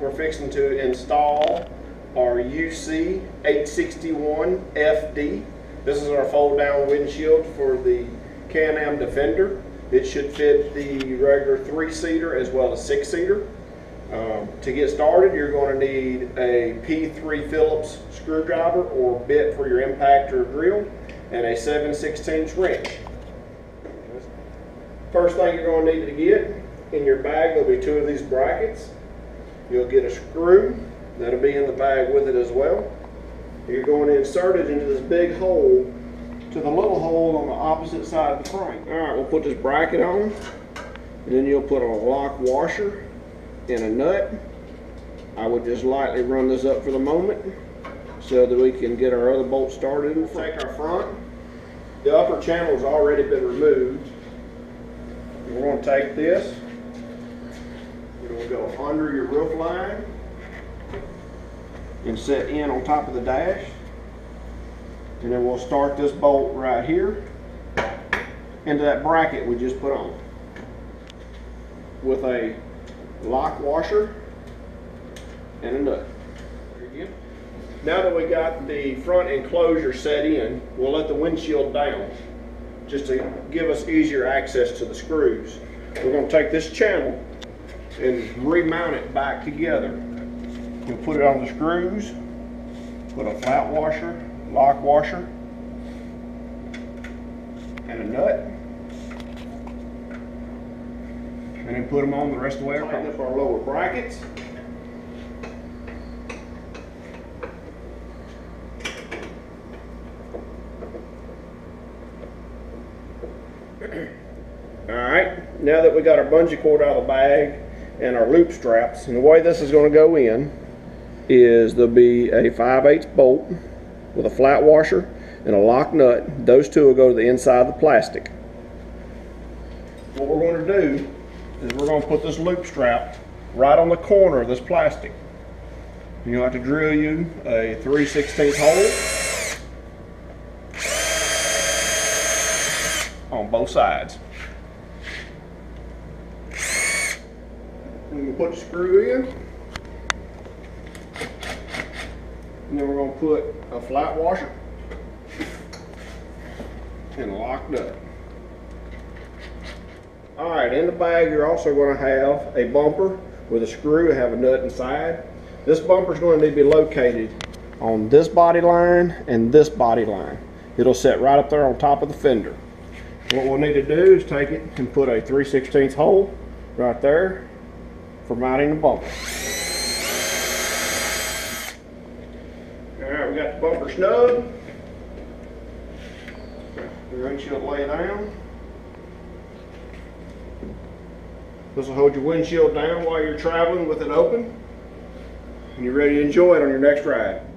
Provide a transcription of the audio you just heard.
we're fixing to install our UC 861 FD. This is our fold down windshield for the Can-Am Defender. It should fit the regular three seater as well as six seater. Um, to get started, you're going to need a P3 Phillips screwdriver or bit for your impactor drill and a 7 16 wrench. First thing you're going to need to get in your bag, there'll be two of these brackets. You'll get a screw, that'll be in the bag with it as well. You're going to insert it into this big hole to the little hole on the opposite side of the frame. All right, we'll put this bracket on, and then you'll put a lock washer and a nut. I would just lightly run this up for the moment so that we can get our other bolt started. We'll take our front. The upper channel's already been removed. We're going to take this. It will go under your roof line and set in on top of the dash. And then we'll start this bolt right here into that bracket we just put on with a lock washer and a nut. Now that we got the front enclosure set in, we'll let the windshield down just to give us easier access to the screws. We're going to take this channel and remount it back together. We'll put it on the screws, put a flat washer, lock washer, and a nut. And then put them on the rest of the way across. Tighten up our lower brackets. All right, now that we got our bungee cord out of the bag and our loop straps, and the way this is going to go in is there'll be a 5 8 bolt with a flat washer and a lock nut. Those two will go to the inside of the plastic. What we're going to do is we're going to put this loop strap right on the corner of this plastic. You'll have to drill you a 3 16 hole on both sides. We can put the screw in. And then we're going to put a flat washer and a lock nut. All right, in the bag you're also going to have a bumper with a screw, to have a nut inside. This bumper is going to need to be located on this body line and this body line. It'll set right up there on top of the fender. What we'll need to do is take it and put a 3 16 hole right there for mounting the bumper. All right, we got the bumper snug. The windshield lay down. This will hold your windshield down while you're traveling with it open. And you're ready to enjoy it on your next ride.